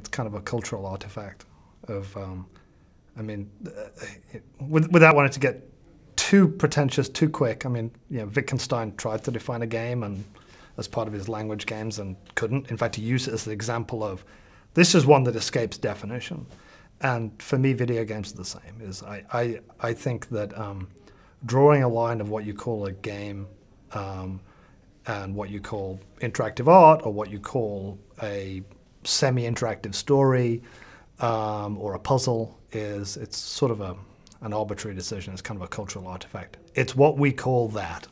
it's kind of a cultural artifact of, um, I mean, uh, it, without wanting to get too pretentious too quick. I mean, you know, Wittgenstein tried to define a game and as part of his language games and couldn't. In fact, he used it as the example of this is one that escapes definition. And for me, video games are the same. Is I, I, I think that um, drawing a line of what you call a game um, and what you call interactive art or what you call a semi-interactive story um, or a puzzle is it's sort of a, an arbitrary decision. It's kind of a cultural artifact. It's what we call that.